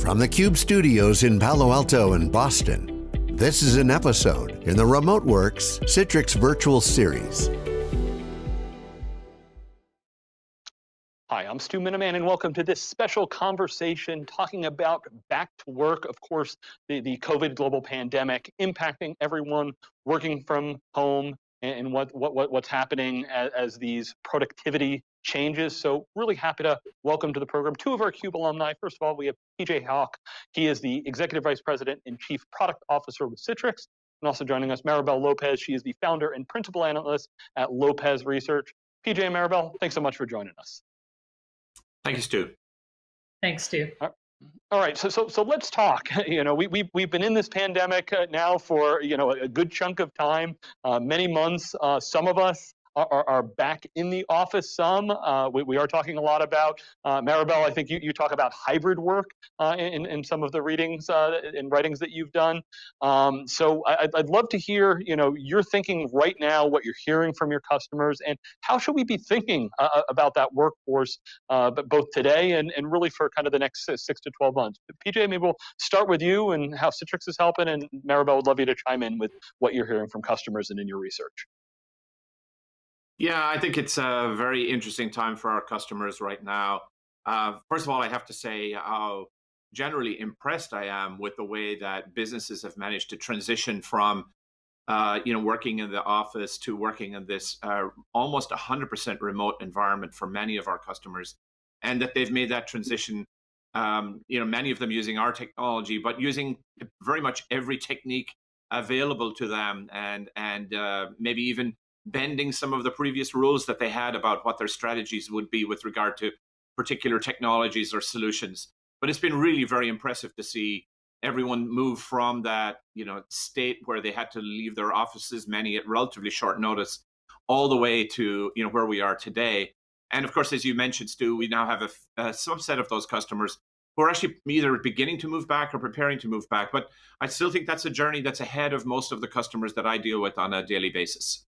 From the Cube studios in Palo Alto and Boston, this is an episode in the Remote Works Citrix Virtual Series. Hi, I'm Stu Miniman, and welcome to this special conversation talking about back to work. Of course, the, the COVID global pandemic impacting everyone working from home and, what, what, what, what's happening as, as these productivity changes. So really happy to welcome to the program two of our CUBE alumni. First of all, we have PJ Hough. He is the Executive Vice President and Chief Product Officer with Citrix. And also joining us, Maribel Lopez. She is the founder and principal analyst at Lopez Research. PJ and Maribel, thanks so much for joining us. Thank you, Stu. Thanks, Stu. All right, so so so let's talk. You know, we we we've been in this pandemic uh, now for you know a good chunk of time, uh, many months. Uh, some of us are, are back in the office some. Uh, we, we, are talking a lot about, uh, Maribel, I think you, you talk about hybrid work uh, in, in some of the readings uh, and writings that you've done. Um, so I, would love to hear, you know, you're thinking right now, what you're hearing from your customers, and how should we be thinking uh, uh, about that workforce, but both today and, and really for kind of the next six to 12 months. PJ, maybe we'll start with you and how Citrix is helping, and Maribel would love you to chime in with what you're hearing from customers and in your research. Yeah, I think it's a very interesting time for our customers right now. Uh, first of all, I have to say how generally impressed I am with the way that businesses have managed to transition from, uh, you know, working in the office to working in this uh, almost 100% remote environment for many of our customers, and that they've made that transition. Um, you know, many of them using our technology, but using very much every technique available to them, and and uh, maybe even bending some of the previous rules that they had about what their strategies would be with regard to particular technologies or solutions. But it's been really very impressive to see everyone move from that you know state where they had to leave their offices, many at relatively short notice, all the way to you know where we are today. And of course, as you mentioned, Stu, we now have a, a subset of those customers who are actually either beginning to move back or preparing to move back. But I still think that's a journey that's ahead of most of the customers that I deal with on a daily basis.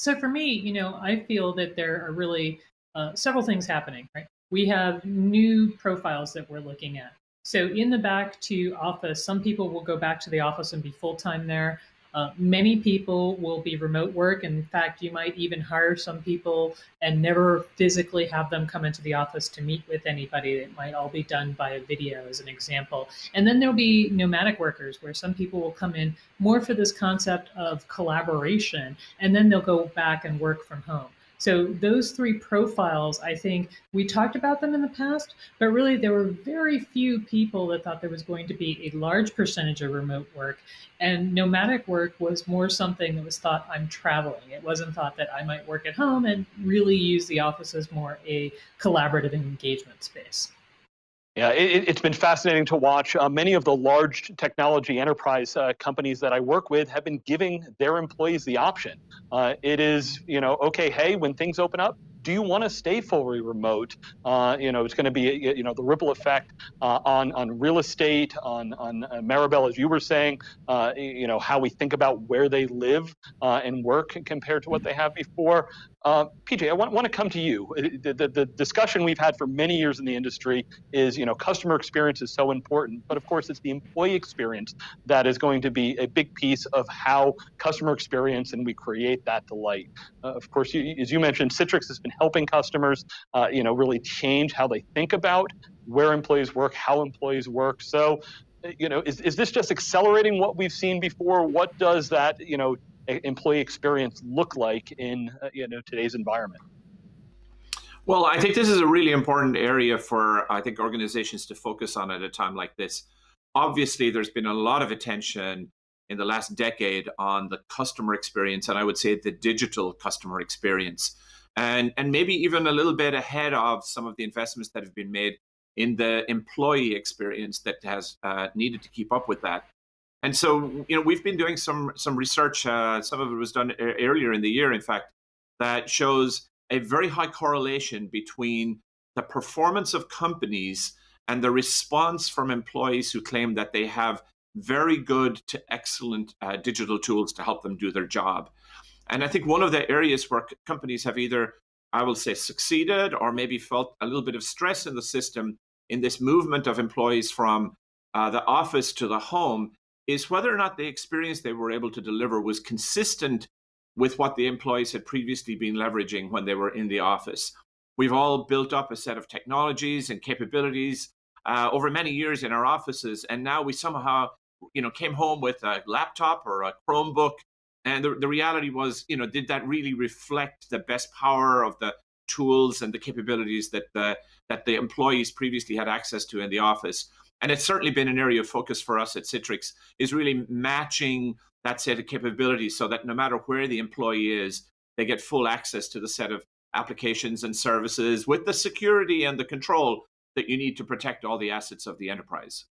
So for me, you know, I feel that there are really uh, several things happening, right? We have new profiles that we're looking at. So in the back to office, some people will go back to the office and be full time there. Uh, many people will be remote work. In fact, you might even hire some people and never physically have them come into the office to meet with anybody. It might all be done via video, as an example. And then there'll be nomadic workers, where some people will come in more for this concept of collaboration, and then they'll go back and work from home. So those three profiles, I think we talked about them in the past, but really there were very few people that thought there was going to be a large percentage of remote work. And nomadic work was more something that was thought I'm traveling. It wasn't thought that I might work at home and really use the office as more a collaborative engagement space. Yeah, it, has been fascinating to watch. Uh, many of the large technology enterprise uh, companies that I work with have been giving their employees the option. Uh, it is, you know, okay, hey, when things open up, do you want to stay fully remote? Uh, you know, it's going to be you know the ripple effect uh, on on real estate, on on uh, Maribel, as you were saying. Uh, you know how we think about where they live uh, and work compared to what they have before. Uh, PJ, I want, want to come to you. The, the, the, discussion we've had for many years in the industry is, you know, customer experience is so important, but of course it's the employee experience that is going to be a big piece of how customer experience and we create that delight. Of course, you, as you mentioned, Citrix has been helping customers, uh, you know, really change how they think about where employees work, how employees work. So, you know, is, is this just accelerating what we've seen before? What does that, you know, employee experience look like in uh, you know today's environment? Well, I think this is a really important area for I think organizations to focus on at a time like this. Obviously, there's been a lot of attention in the last decade on the customer experience, and I would say the digital customer experience, and and maybe even a little bit ahead of some of the investments that have been made in the employee experience that has uh, needed to keep up with that. And so, you know, we've been doing some some research. Uh, some of it was done earlier in the year, in fact, that shows a very high correlation between the performance of companies and the response from employees who claim that they have very good to excellent uh, digital tools to help them do their job. And I think one of the areas where companies have either, I will say, succeeded or maybe felt a little bit of stress in the system in this movement of employees from uh, the office to the home is whether or not the experience they were able to deliver was consistent with what the employees had previously been leveraging when they were in the office. We've all built up a set of technologies and capabilities uh, over many years in our offices, and now we somehow, you know, came home with a laptop or a Chromebook, and the, the reality was, you know, did that really reflect the best power of the tools and the capabilities that the that the employees previously had access to in the office? And it's certainly been an area of focus for us at Citrix is really matching that set of capabilities so that no matter where the employee is, they get full access to the set of applications and services with the security and the control that you need to protect all the assets of the enterprise.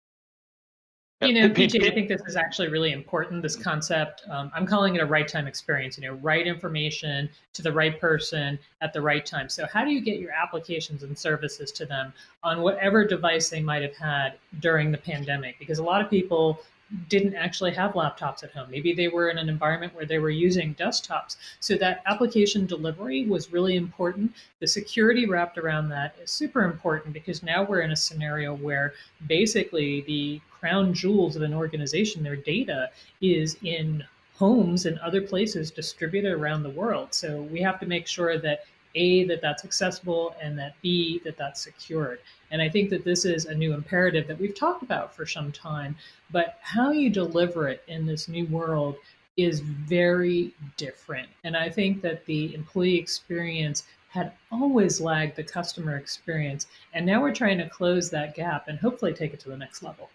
You know, PJ, I think this is actually really important. This concept, um, I'm calling it a right time experience. You know, right information to the right person at the right time. So, how do you get your applications and services to them on whatever device they might have had during the pandemic? Because a lot of people didn't actually have laptops at home. Maybe they were in an environment where they were using desktops. So that application delivery was really important. The security wrapped around that is super important because now we're in a scenario where basically the crown jewels of an organization, their data, is in homes and other places distributed around the world. So we have to make sure that a that that's accessible and that b that that's secured. And i think that this is a new imperative that we've talked about for some time but how you deliver it in this new world is very different. And i think that the employee experience had always lagged the customer experience and now we're trying to close that gap and hopefully take it to the next level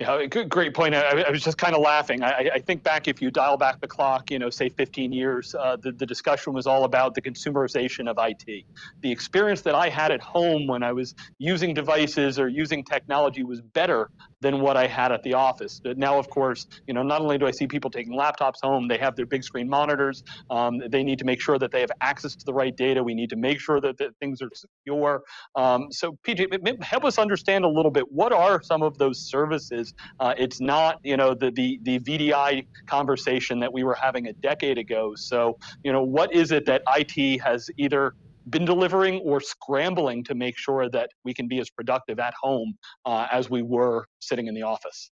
yeah, good, great point. I, I was just kind of laughing. I, I, think back, if you dial back the clock, you know, say 15 years, uh, the, the discussion was all about the consumerization of IT. The experience that I had at home when I was using devices or using technology was better than what I had at the office. Now, of course, you know, not only do I see people taking laptops home, they have their big screen monitors. Um, they need to make sure that they have access to the right data. We need to make sure that, that things are secure. Um, so, PJ, help us understand a little bit. What are some of those services? Uh, it's not, you know, the, the the VDI conversation that we were having a decade ago. So, you know, what is it that IT has either been delivering or scrambling to make sure that we can be as productive at home uh, as we were sitting in the office?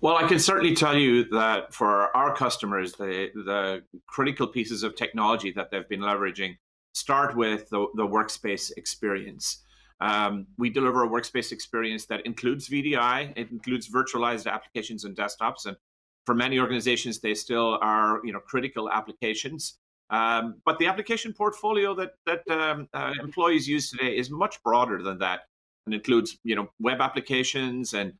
Well, I can certainly tell you that for our customers, the the critical pieces of technology that they've been leveraging start with the, the workspace experience. Um, we deliver a workspace experience that includes VDI. It includes virtualized applications and desktops, and for many organizations, they still are you know critical applications. Um, but the application portfolio that that um, uh, employees use today is much broader than that, and includes you know web applications and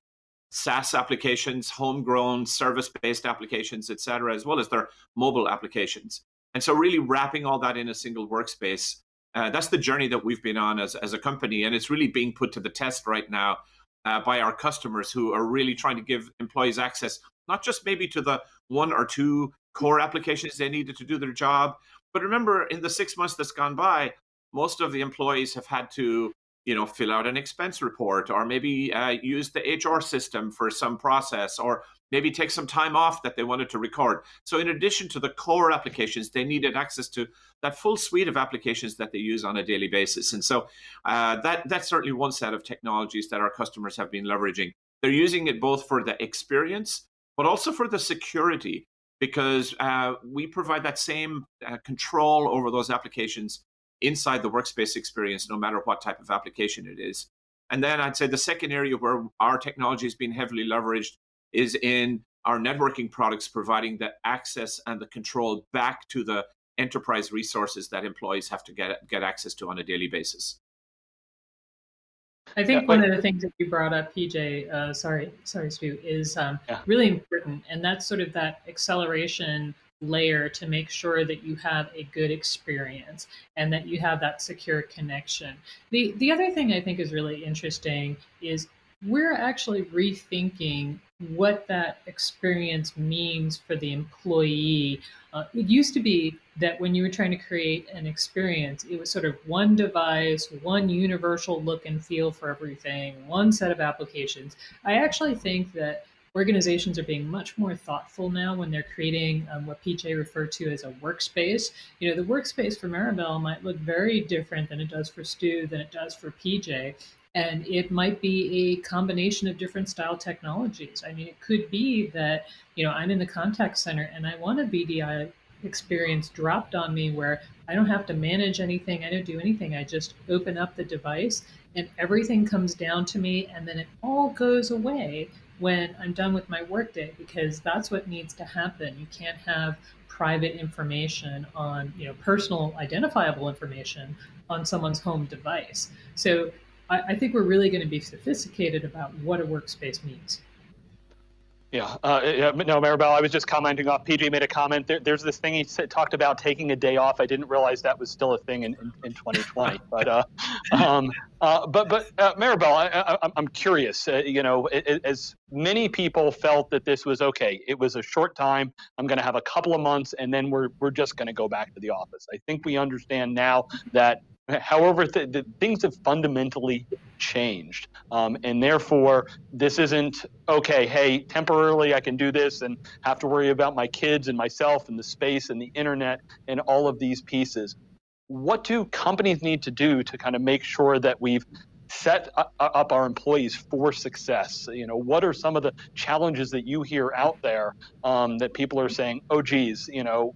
SaaS applications, homegrown service-based applications, et cetera, as well as their mobile applications. And so, really wrapping all that in a single workspace uh, that's the journey that we've been on as, as a company, and it's really being put to the test right now uh, by our customers who are really trying to give employees access, not just maybe to the one or two core applications they needed to do their job, but remember, in the six months that's gone by, most of the employees have had to you know fill out an expense report or maybe uh, use the hr system for some process or maybe take some time off that they wanted to record. So in addition to the core applications they needed access to that full suite of applications that they use on a daily basis. And so uh, that that's certainly one set of technologies that our customers have been leveraging. They're using it both for the experience but also for the security because uh, we provide that same uh, control over those applications inside the workspace experience, no matter what type of application it is. And then I'd say the second area where our technology has been heavily leveraged is in our networking products, providing the access and the control back to the enterprise resources that employees have to get, get access to on a daily basis. I think yeah, one of the things that you brought up, PJ, uh, sorry, sorry, Stu, is um, yeah. really important, and that's sort of that acceleration layer to make sure that you have a good experience and that you have that secure connection. The the other thing I think is really interesting is we're actually rethinking what that experience means for the employee. Uh, it used to be that when you were trying to create an experience, it was sort of one device, one universal look and feel for everything, one set of applications. I actually think that organizations are being much more thoughtful now when they're creating um, what PJ referred to as a workspace. You know, the workspace for Maribel might look very different than it does for Stu, than it does for PJ. And it might be a combination of different style technologies. I mean, it could be that, you know, I'm in the contact center and I want a VDI experience dropped on me where I don't have to manage anything, I don't do anything. I just open up the device and everything comes down to me and then it all goes away when I'm done with my workday because that's what needs to happen. You can't have private information on, you know, personal identifiable information on someone's home device. So I, I think we're really going to be sophisticated about what a workspace means. Yeah, uh, yeah, no, Maribel, I was just commenting off. PJ made a comment. There, there's this thing he said, talked about taking a day off. I didn't realize that was still a thing in, in, in 2020. but, uh, um, uh, but, but uh, Maribel, I, am curious. Uh, you know, as many people felt that this was okay. It was a short time. I'm going to have a couple of months, and then we're we're just going to go back to the office. I think we understand now that However, th- the things have fundamentally changed. Um, and therefore, this isn't okay, hey, temporarily I can do this and have to worry about my kids and myself and the space and the internet and all of these pieces. What do companies need to do to kind of make sure that we've set up our employees for success? You know, what are some of the challenges that you hear out there um, that people are saying, oh, geez, you know,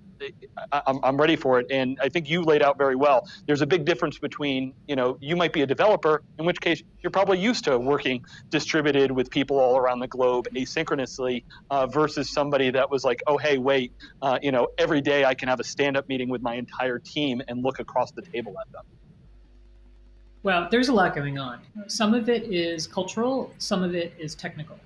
I'm, I'm ready for it. And I think you laid out very well. There's a big difference between, you know, you might be a developer, in which case you're probably used to working distributed with people all around the globe asynchronously, uh, versus somebody that was like, oh, hey, wait, uh, you know, every day I can have a stand up meeting with my entire team and look across the table at them. Well, there's a lot going on. Some of it is cultural, some of it is technical.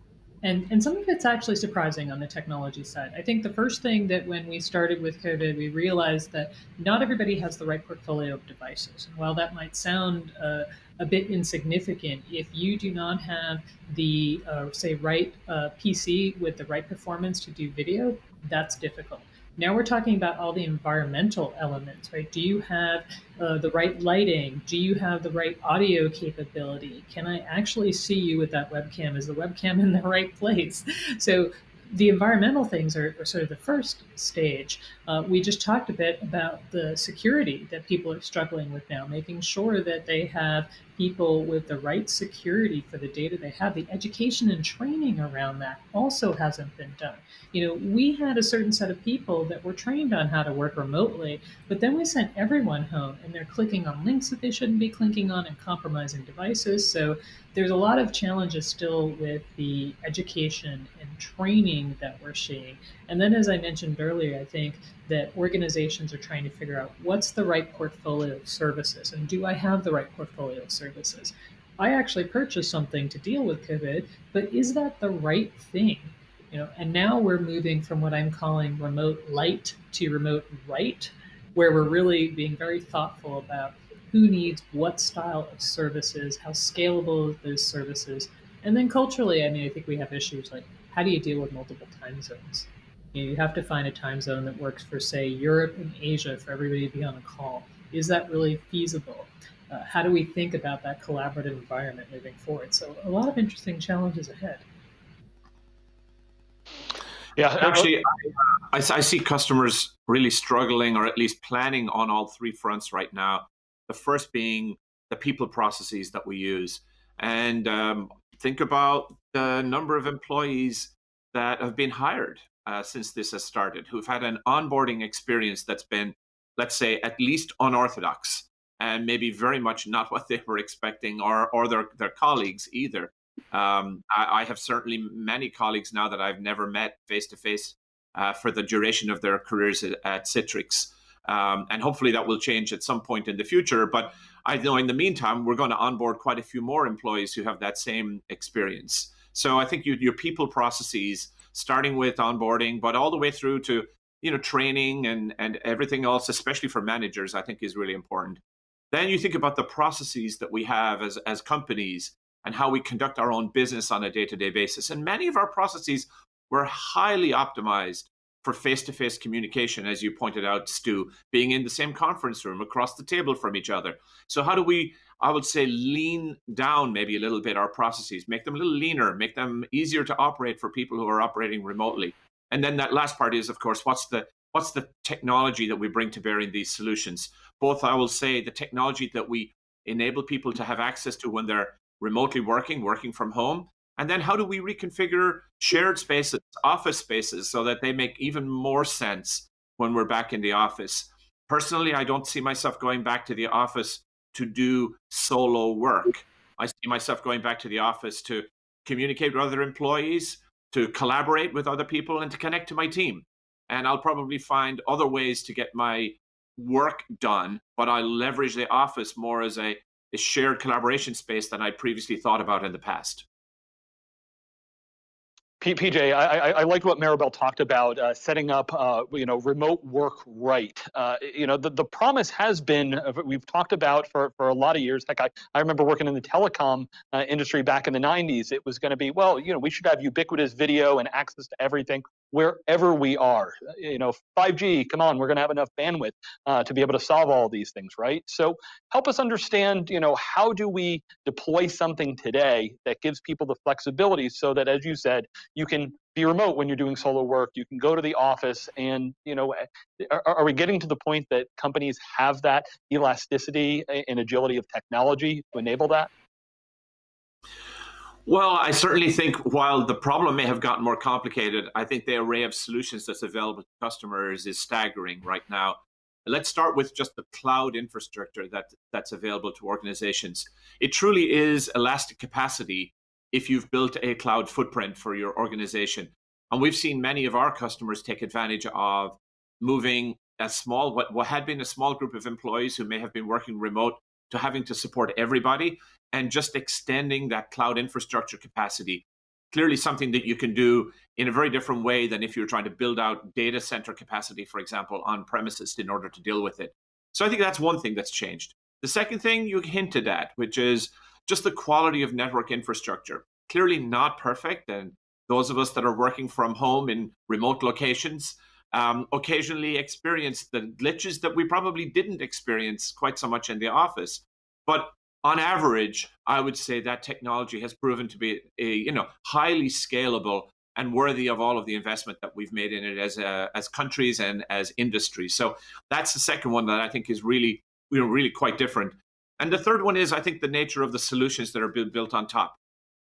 And, and some of it's actually surprising on the technology side. I think the first thing that when we started with COVID, we realized that not everybody has the right portfolio of devices. And while that might sound uh, a bit insignificant, if you do not have the, uh, say, right uh, PC with the right performance to do video, that's difficult. Now we're talking about all the environmental elements, right? Do you have uh, the right lighting? Do you have the right audio capability? Can I actually see you with that webcam? Is the webcam in the right place? So the environmental things are, are, sort of the first stage. Uh, we just talked a bit about the security that people are struggling with now, making sure that they have people with the right security for the data they have. The education and training around that also hasn't been done. You know, we had a certain set of people that were trained on how to work remotely, but then we sent everyone home and they're clicking on links that they shouldn't be clicking on and compromising devices. So there's a lot of challenges still with the education and training that we're seeing. And then, as I mentioned earlier, I think that organizations are trying to figure out what's the right portfolio of services and do I have the right portfolio of services? I actually purchased something to deal with COVID, but is that the right thing? You know, and now we're moving from what I'm calling remote light to remote right, where we're really being very thoughtful about who needs what style of services, how scalable those services, and then culturally, I mean, I think we have issues like how do you deal with multiple time zones? You, have to find a time zone that works for, say, Europe and Asia for everybody to be on a call. Is that really feasible? Uh, how do we think about that collaborative environment moving forward? So, a lot of interesting challenges ahead. Yeah, actually, I, I, see customers really struggling or at least planning on all three fronts right now. The first being the people processes that we use. And um, think about the number of employees that have been hired uh, since this has started, who've had an onboarding experience that's been, let's say, at least unorthodox and maybe very much not what they were expecting or, or their, their colleagues either. Um, I, I, have certainly many colleagues now that I've never met face to face for the duration of their careers at, at Citrix. Um, and hopefully that will change at some point in the future. But I know in the meantime, we're going to onboard quite a few more employees who have that same experience. So I think you, your people processes, starting with onboarding, but all the way through to you know training and and everything else, especially for managers, I think is really important. Then you think about the processes that we have as as companies and how we conduct our own business on a day to day basis. And many of our processes were highly optimized for face to face communication, as you pointed out, Stu, being in the same conference room across the table from each other. So, how do we, I would say, lean down maybe a little bit our processes, make them a little leaner, make them easier to operate for people who are operating remotely? And then that last part is, of course, what's the what's the technology that we bring to bear in these solutions? Both, I will say, the technology that we enable people to have access to when they're remotely working, working from home, and then how do we reconfigure shared spaces, office spaces, so that they make even more sense when we're back in the office? Personally, I don't see myself going back to the office to do solo work. I see myself going back to the office to communicate with other employees, to collaborate with other people, and to connect to my team. And I'll probably find other ways to get my work done, but I leverage the office more as a, a shared collaboration space than I previously thought about in the past. PJ, I, I, liked what Maribel talked about, uh, setting up, uh, you know, remote work right. Uh, you know, the, the promise has been, uh, we've talked about for, for a lot of years. Heck, I, I remember working in the telecom uh, industry back in the 90s. It was going to be, well, you know, we should have ubiquitous video and access to everything wherever we are. You know, 5G, come on, we're going to have enough bandwidth uh, to be able to solve all these things, right? So help us understand, you know, how do we deploy something today that gives people the flexibility so that, as you said, you can be remote when you're doing solo work, you can go to the office, and, you know, eh, are, are we getting to the point that companies have that elasticity and agility of technology to enable that? Well, I certainly think while the problem may have gotten more complicated, I think the array of solutions that's available to customers is staggering right now. Let's start with just the cloud infrastructure that, that's available to organizations. It truly is elastic capacity if you've built a cloud footprint for your organization. And we've seen many of our customers take advantage of moving a small, what, what had been a small group of employees who may have been working remote to having to support everybody and just extending that cloud infrastructure capacity. Clearly, something that you can do in a very different way than if you're trying to build out data center capacity, for example, on premises in order to deal with it. So I think that's one thing that's changed. The second thing you hinted at, which is just the quality of network infrastructure. Clearly not perfect. And those of us that are working from home in remote locations um, occasionally experience the glitches that we probably didn't experience quite so much in the office. But on average, I would say that technology has proven to be a you know highly scalable and worthy of all of the investment that we've made in it as a, as countries and as industries. So that's the second one that I think is really you know really quite different. And the third one is I think the nature of the solutions that are built on top.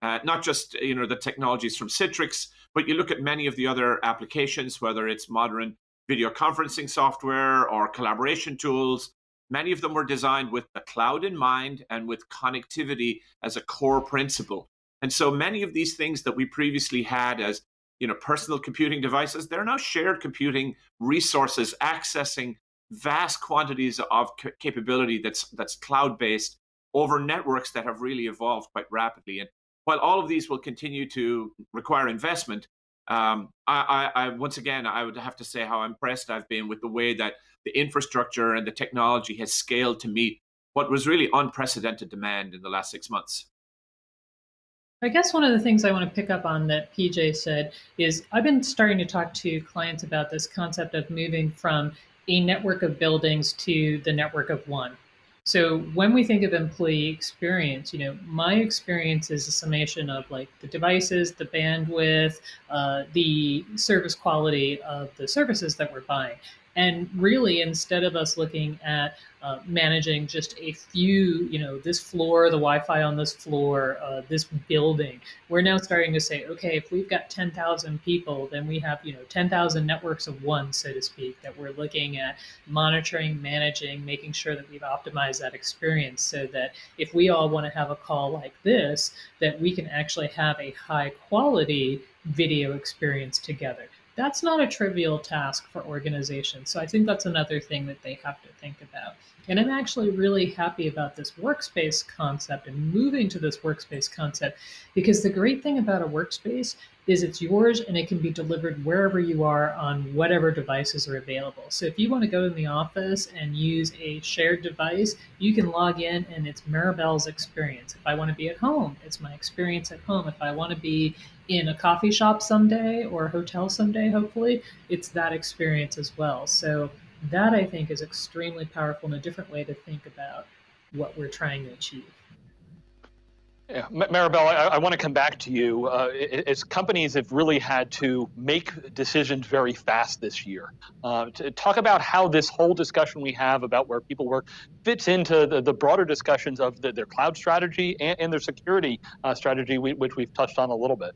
Uh, not just you know the technologies from Citrix, but you look at many of the other applications, whether it's modern video conferencing software or collaboration tools Many of them were designed with the cloud in mind and with connectivity as a core principle. And so many of these things that we previously had as you know personal computing devices, they're now shared computing resources accessing vast quantities of capability that's that's cloud based over networks that have really evolved quite rapidly. And while all of these will continue to require investment, um, I, I, I, once again I would have to say how impressed I've been with the way that the infrastructure and the technology has scaled to meet what was really unprecedented demand in the last six months. I guess one of the things I want to pick up on that PJ said is I've been starting to talk to clients about this concept of moving from a network of buildings to the network of one. So when we think of employee experience, you know, my experience is a summation of like the devices, the bandwidth, uh, the service quality of the services that we're buying. And really, instead of us looking at uh, managing just a few, you know, this floor, the Wi-Fi on this floor, uh, this building, we're now starting to say, okay, if we've got 10,000 people, then we have, you know, 10,000 networks of one, so to speak, that we're looking at monitoring, managing, making sure that we've optimized that experience so that if we all want to have a call like this, that we can actually have a high quality video experience together that's not a trivial task for organizations. So I think that's another thing that they have to think about. And I'm actually really happy about this workspace concept and moving to this workspace concept because the great thing about a workspace is it's yours and it can be delivered wherever you are on whatever devices are available. So if you want to go in the office and use a shared device, you can log in and it's Maribel's experience. If I want to be at home, it's my experience at home. If I want to be in a coffee shop someday or a hotel someday, hopefully, it's that experience as well. So that I think is extremely powerful and a different way to think about what we're trying to achieve. Yeah, Maribel, I, I, want to come back to you. Uh, as companies have really had to make decisions very fast this year, uh, to talk about how this whole discussion we have about where people work fits into the, the broader discussions of the, their cloud strategy and, and their security uh, strategy, which we've touched on a little bit.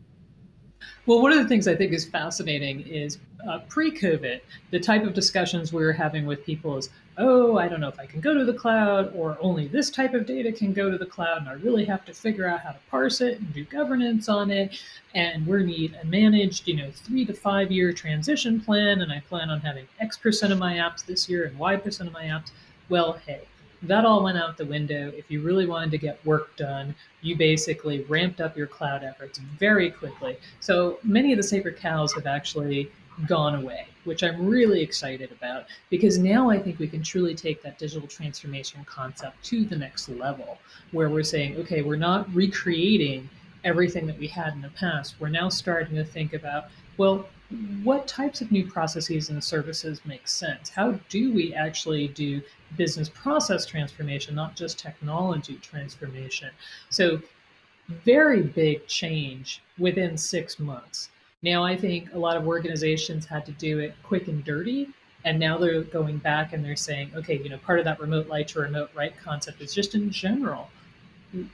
Well, one of the things I think is fascinating is uh, pre COVID, the type of discussions we were having with people is, oh, I don't know if I can go to the cloud, or only this type of data can go to the cloud, and I really have to figure out how to parse it and do governance on it. And we need a managed, you know, three to five year transition plan, and I plan on having X percent of my apps this year and Y percent of my apps. Well, hey, that all went out the window. If you really wanted to get work done, you basically ramped up your cloud efforts very quickly. So many of the sacred cows have actually gone away, which I'm really excited about because now I think we can truly take that digital transformation concept to the next level where we're saying, okay, we're not recreating everything that we had in the past. We're now starting to think about, well, what types of new processes and services make sense? How do we actually do business process transformation, not just technology transformation? So, very big change within six months. Now, I think a lot of organizations had to do it quick and dirty. And now they're going back and they're saying, okay, you know, part of that remote light to remote right concept is just in general.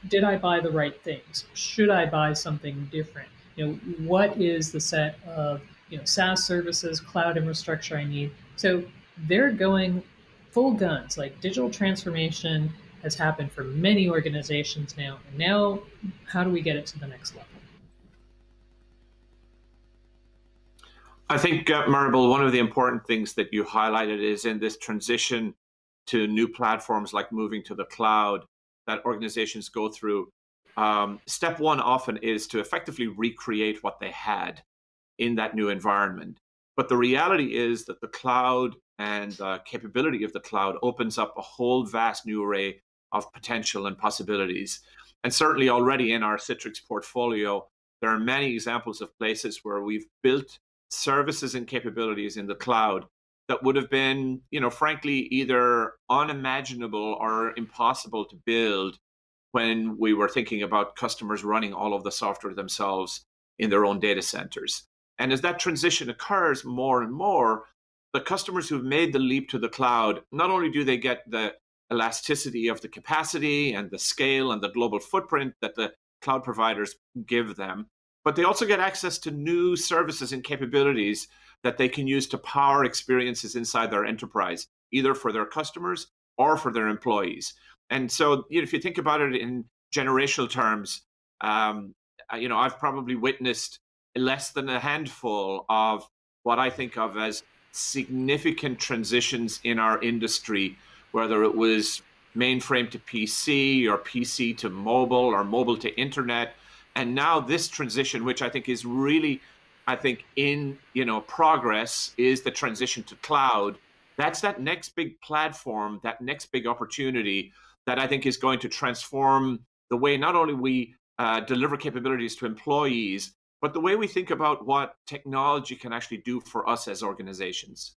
Did I buy the right things? Should I buy something different? You know, what is the set of you know SaaS services, cloud infrastructure I need? So they're going full guns. Like digital transformation has happened for many organizations now. And now, how do we get it to the next level? I think, uh, Maribel, one of the important things that you highlighted is in this transition to new platforms like moving to the cloud that organizations go through. Um, step one often is to effectively recreate what they had in that new environment. But the reality is that the cloud and the capability of the cloud opens up a whole vast new array of potential and possibilities. And certainly already in our Citrix portfolio, there are many examples of places where we've built services and capabilities in the cloud that would have been, you know, frankly, either unimaginable or impossible to build when we were thinking about customers running all of the software themselves in their own data centers. And as that transition occurs more and more, the customers who've made the leap to the cloud, not only do they get the elasticity of the capacity and the scale and the global footprint that the cloud providers give them, but they also get access to new services and capabilities that they can use to power experiences inside their enterprise, either for their customers or for their employees. And so, you know, if you think about it in generational terms, um, you know, I've probably witnessed less than a handful of what I think of as significant transitions in our industry, whether it was mainframe to PC or PC to mobile or mobile to internet. And now this transition which i think is really i think in you know progress is the transition to cloud. That's that next big platform that next big opportunity that i think is going to transform the way not only we uh, deliver capabilities to employees but the way we think about what technology can actually do for us as organizations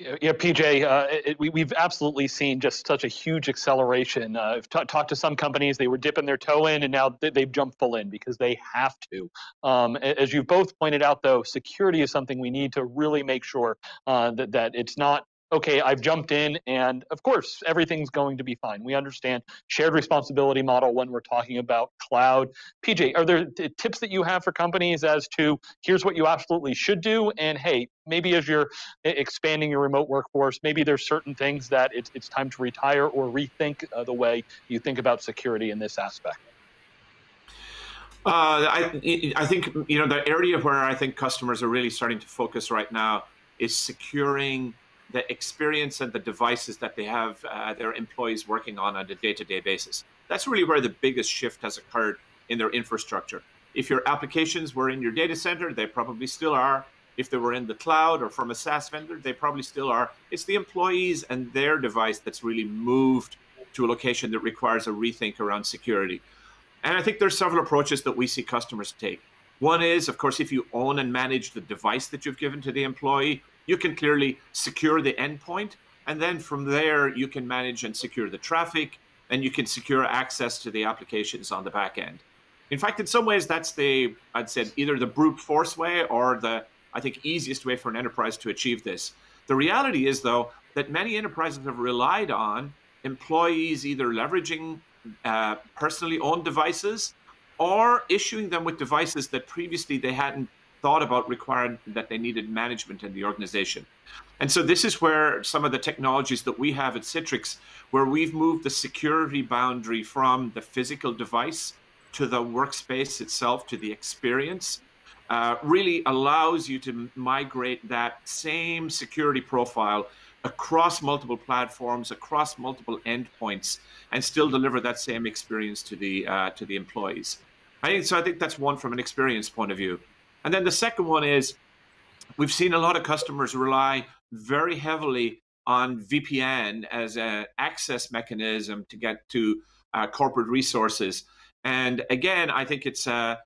yeah, PJ, uh, it, we, we've absolutely seen just such a huge acceleration. Uh, I've t- talked to some companies; they were dipping their toe in, and now they, have jumped full in because they have to. Um, as you both pointed out, though, security is something we need to really make sure uh, that that it's not okay, I've jumped in, and of course, everything's going to be fine. We understand shared responsibility model when we're talking about cloud. PJ, are there t- tips that you have for companies as to here's what you absolutely should do, and hey, maybe as you're expanding your remote workforce, maybe there's certain things that it's, it's time to retire or rethink uh, the way you think about security in this aspect. Uh, I, I think you know the area where I think customers are really starting to focus right now is securing the experience and the devices that they have uh, their employees working on on a day-to-day basis. That's really where the biggest shift has occurred in their infrastructure. If your applications were in your data center, they probably still are. If they were in the cloud or from a SaaS vendor, they probably still are. It's the employees and their device that's really moved to a location that requires a rethink around security. And I think there's several approaches that we see customers take. One is, of course, if you own and manage the device that you've given to the employee, you can clearly secure the endpoint. And then from there, you can manage and secure the traffic, and you can secure access to the applications on the back end. In fact, in some ways, that's the, I'd say, either the brute force way or the, I think, easiest way for an enterprise to achieve this. The reality is, though, that many enterprises have relied on employees either leveraging uh, personally owned devices or issuing them with devices that previously they hadn't thought about required that they needed management in the organization. And so this is where some of the technologies that we have at Citrix, where we've moved the security boundary from the physical device to the workspace itself, to the experience, uh, really allows you to migrate that same security profile across multiple platforms, across multiple endpoints, and still deliver that same experience to the uh, to the employees. I think so. I think that's one from an experience point of view. And then the second one is we've seen a lot of customers rely very heavily on VPN as an access mechanism to get to uh, corporate resources. And again, I think it's uh,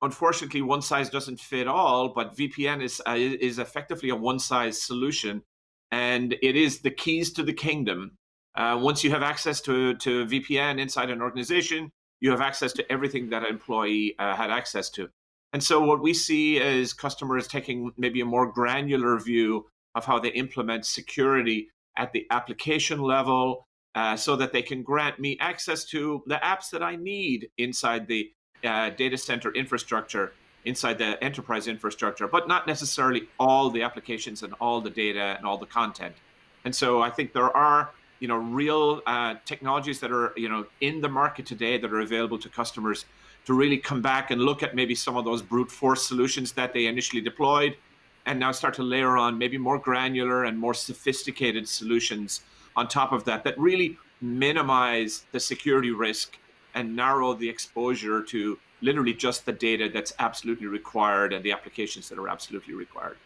unfortunately one size doesn't fit all, but VPN is uh, is effectively a one size solution and it is the keys to the kingdom. Uh, once you have access to, to VPN inside an organization, you have access to everything that an employee uh, had access to. And so, what we see is customers taking maybe a more granular view of how they implement security at the application level uh, so that they can grant me access to the apps that I need inside the uh, data center infrastructure inside the enterprise infrastructure, but not necessarily all the applications and all the data and all the content. And so I think there are you know real uh, technologies that are you know in the market today that are available to customers to really come back and look at maybe some of those brute force solutions that they initially deployed and now start to layer on maybe more granular and more sophisticated solutions on top of that that really minimize the security risk and narrow the exposure to literally just the data that's absolutely required and the applications that are absolutely required.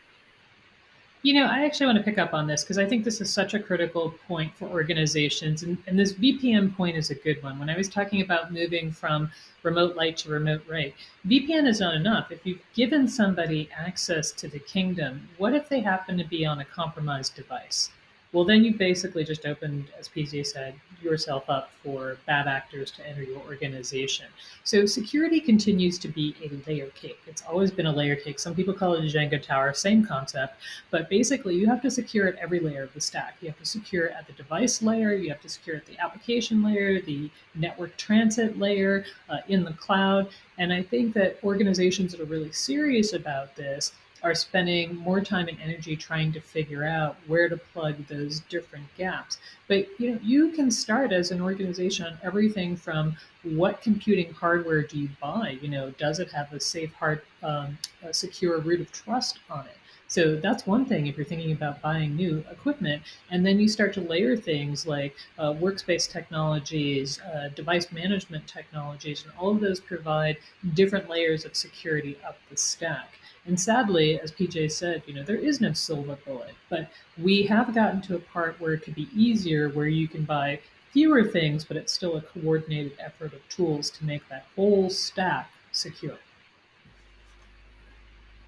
You know, I actually want to pick up on this because I think this is such a critical point for organizations. And, and, this VPN point is a good one. When I was talking about moving from remote light to remote right, VPN is not enough. If you've given somebody access to the kingdom, what if they happen to be on a compromised device? Well, then you basically just opened, as PJ said, yourself up for bad actors to enter your organization. So security continues to be a layer cake. It's always been a layer cake. Some people call it a Jenga tower, same concept, but basically you have to secure at every layer of the stack. You have to secure at the device layer, you have to secure at the application layer, the network transit layer, uh, in the cloud. And I think that organizations that are really serious about this are spending more time and energy trying to figure out where to plug those different gaps. But you know, you can start as an organization on everything from what computing hardware do you buy? You know, does it have a safe, hard, um, a secure root of trust on it? So that's one thing if you're thinking about buying new equipment. And then you start to layer things like uh, workspace technologies, uh, device management technologies, and all of those provide different layers of security up the stack. And sadly, as PJ said, you know, there is no silver bullet, but we have gotten to a part where it could be easier, where you can buy fewer things, but it's still a coordinated effort of tools to make that whole stack secure.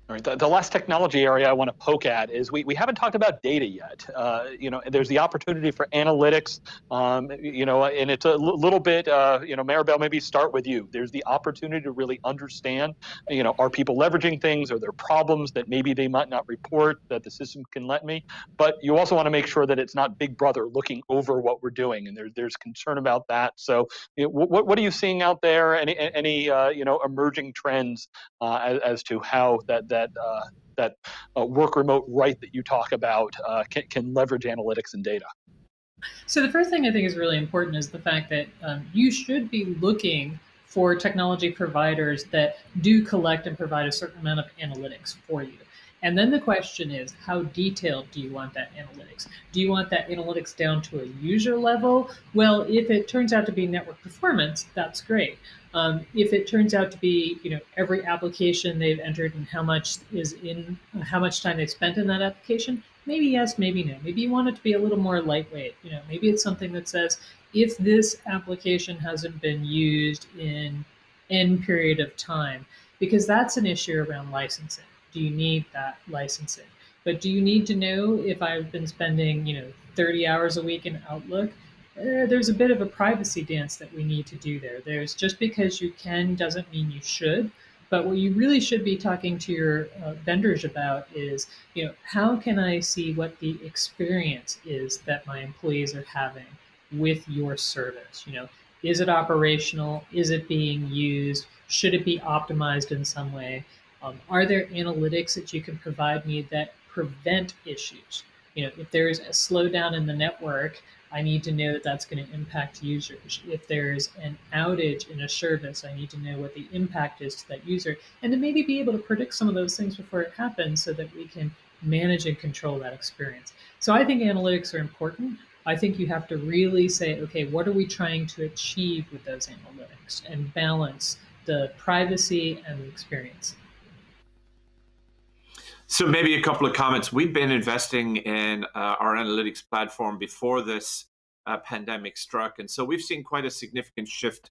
All right. The, the last technology area I want to poke at is we, we haven't talked about data yet. Uh, you know, there's the opportunity for analytics. Um, you know, and it's a l- little bit. Uh, you know, Maribel, maybe start with you. There's the opportunity to really understand. You know, are people leveraging things? Are there problems that maybe they might not report that the system can let me? But you also want to make sure that it's not Big Brother looking over what we're doing, and there's there's concern about that. So, you know, what what are you seeing out there? Any any uh, you know emerging trends uh, as, as to how that, that that uh, that uh, work remote right that you talk about uh, can, can leverage analytics and data. So the first thing I think is really important is the fact that um, you should be looking for technology providers that do collect and provide a certain amount of analytics for you. And then the question is, how detailed do you want that analytics? Do you want that analytics down to a user level? Well, if it turns out to be network performance, that's great. Um, if it turns out to be, you know, every application they've entered and how much is in, how much time they've spent in that application, maybe yes, maybe no. Maybe you want it to be a little more lightweight. You know, maybe it's something that says if this application hasn't been used in n period of time, because that's an issue around licensing. Do you need that licensing? But do you need to know if I've been spending, you know, 30 hours a week in Outlook? uh, there's a bit of a privacy dance that we need to do there. There's just because you can doesn't mean you should. But what you really should be talking to your uh, vendors about is, you know, how can I see what the experience is that my employees are having with your service? You know, is it operational? Is it being used? Should it be optimized in some way? Um, are there analytics that you can provide me that prevent issues? You know, if there's a slowdown in the network, I need to know that that's going to impact users. If there's an outage in a service, I need to know what the impact is to that user and to maybe be able to predict some of those things before it happens so that we can manage and control that experience. So I think analytics are important. I think you have to really say, okay, what are we trying to achieve with those analytics and balance the privacy and the experience. So maybe a couple of comments. We've been investing in uh, our analytics platform before this uh, pandemic struck, and so we've seen quite a significant shift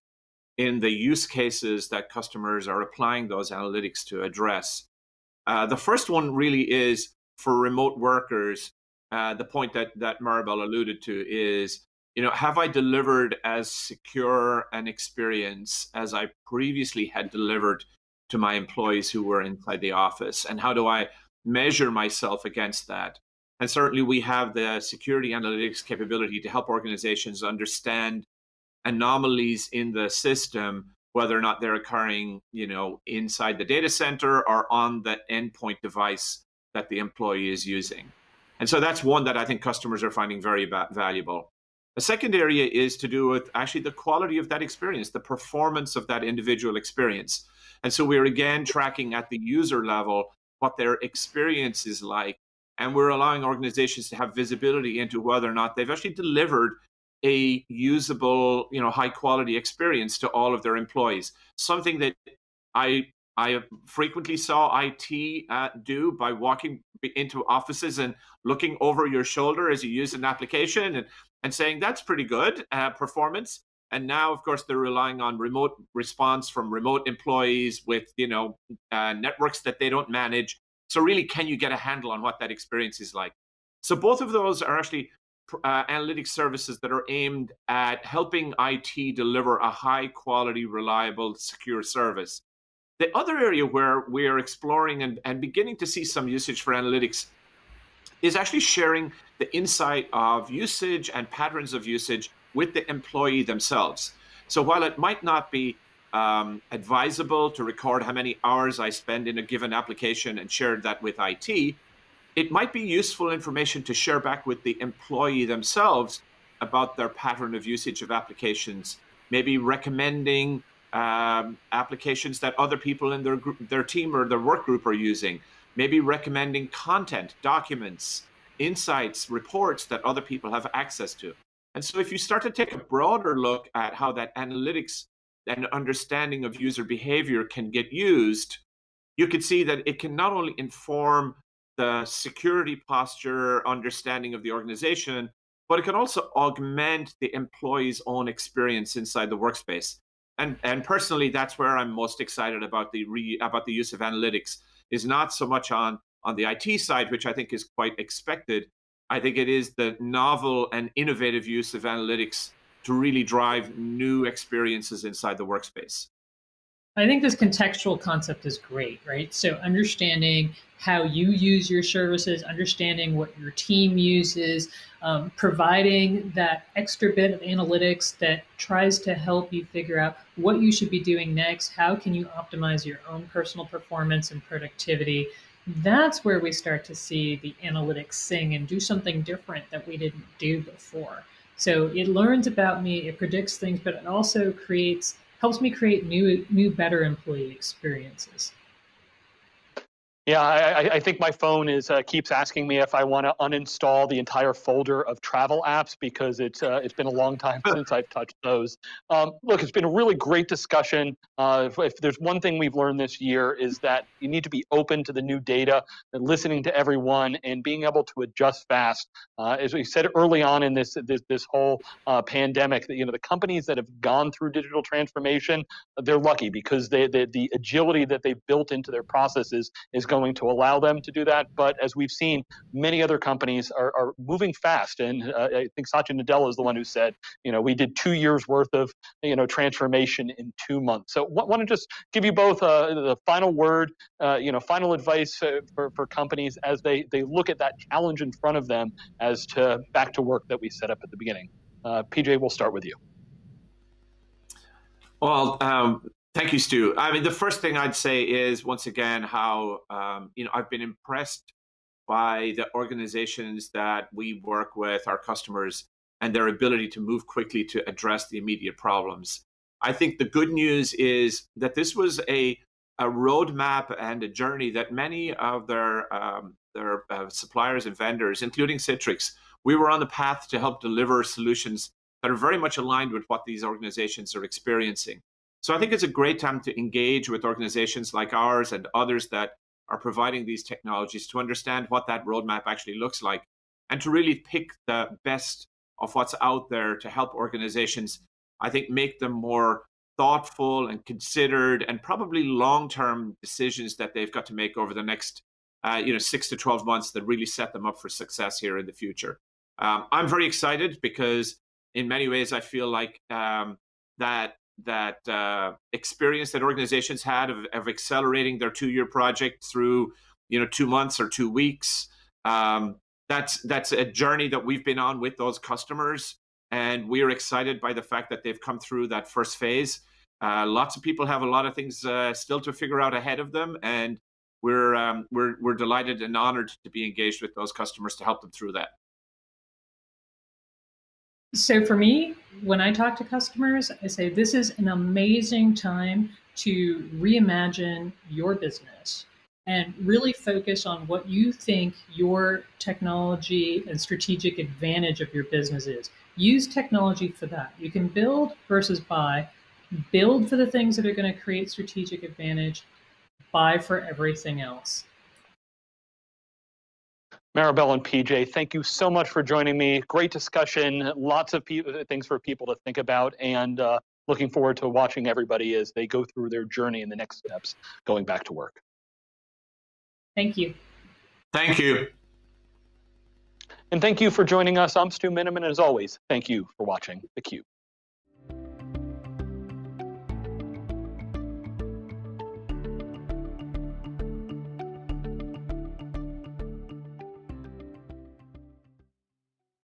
in the use cases that customers are applying those analytics to address. Uh, the first one really is for remote workers. Uh, the point that that Maribel alluded to is, you know, have I delivered as secure an experience as I previously had delivered to my employees who were inside the office, and how do I measure myself against that. And certainly, we have the security analytics capability to help organizations understand anomalies in the system, whether or not they're occurring, you know, inside the data center or on the endpoint device that the employee is using. And so that's one that I think customers are finding very va- valuable. A second area is to do with actually the quality of that experience, the performance of that individual experience. And so we're again tracking at the user level what their experience is like. And we're allowing organizations to have visibility into whether or not they've actually delivered a usable, you know, high quality experience to all of their employees. Something that I I frequently saw IT uh, do by walking into offices and looking over your shoulder as you use an application and, and saying that's pretty good uh, performance. And now, of course, they're relying on remote response from remote employees with, you know, uh, networks that they don't manage. So really, can you get a handle on what that experience is like? So both of those are actually uh, analytics services that are aimed at helping IT deliver a high quality, reliable, secure service. The other area where we are exploring and, and beginning to see some usage for analytics is actually sharing the insight of usage and patterns of usage with the employee themselves. So while it might not be um, advisable to record how many hours I spend in a given application and share that with IT, it might be useful information to share back with the employee themselves about their pattern of usage of applications, maybe recommending um, applications that other people in their group, their team or their work group are using, maybe recommending content, documents, insights, reports that other people have access to. And so if you start to take a broader look at how that analytics and understanding of user behavior can get used, you can see that it can not only inform the security posture understanding of the organization, but it can also augment the employee's own experience inside the workspace. And, and personally, that's where I'm most excited about the re, about the use of analytics is not so much on on the IT side, which I think is quite expected, I think it is the novel and innovative use of analytics to really drive new experiences inside the workspace. I think this contextual concept is great, right? So understanding how you use your services, understanding what your team uses, um, providing that extra bit of analytics that tries to help you figure out what you should be doing next. How can you optimize your own personal performance and productivity? That's where we start to see the analytics sing and do something different that we didn't do before. So it learns about me, it predicts things, but it also creates helps me create new new better employee experiences. Yeah, I, I, think my phone is uh, keeps asking me if I want to uninstall the entire folder of travel apps because it's uh, it's been a long time since I've touched those. Um, look, it's been a really great discussion. Uh, if, if, there's one thing we've learned this year is that you need to be open to the new data, and listening to everyone, and being able to adjust fast. Uh, as we said early on in this this, this whole uh, pandemic, that you know the companies that have gone through digital transformation, they're lucky because they, they the agility that they've built into their processes is going going to allow them to do that. But as we've seen, many other companies are, are moving fast. And uh, I think Satya Nadella is the one who said, you know, we did two years worth of, you know, transformation in two months. So I want to just give you both uh, the final word, uh, you know, final advice for, for companies as they, they look at that challenge in front of them as to back to work that we set up at the beginning. Uh, PJ, we'll start with you. Well, um, Thank you, Stu. I mean, the first thing I'd say is once again how um, you know I've been impressed by the organizations that we work with, our customers, and their ability to move quickly to address the immediate problems. I think the good news is that this was a a roadmap and a journey that many of their um, their uh, suppliers and vendors, including Citrix, we were on the path to help deliver solutions that are very much aligned with what these organizations are experiencing. So I think it's a great time to engage with organizations like ours and others that are providing these technologies to understand what that roadmap actually looks like and to really pick the best of what's out there to help organizations, I think, make them more thoughtful and considered and probably long-term decisions that they've got to make over the next uh, you know six to 12 months that really set them up for success here in the future. Um, i'm very excited because in many ways i feel like um, that that uh, experience that organizations had of, of accelerating their two-year project through you know two months or two weeks. Um, that's that's a journey that we've been on with those customers and we're excited by the fact that they've come through that first phase. Uh, lots of people have a lot of things uh, still to figure out ahead of them and we're um, we're we're delighted and honored to be engaged with those customers to help them through that so for me, when I talk to customers, I say this is an amazing time to reimagine your business and really focus on what you think your technology and strategic advantage of your business is. Use technology for that. You can build versus buy. Build for the things that are going to create strategic advantage, buy for everything else. Maribel and PJ, thank you so much for joining me. Great discussion. Lots of pe- things for people to think about, and uh, looking forward to watching everybody as they go through their journey and the next steps going back to work. Thank you. Thank you. And thank you for joining us. I'm Stu Miniman, and as always, thank you for watching theCUBE.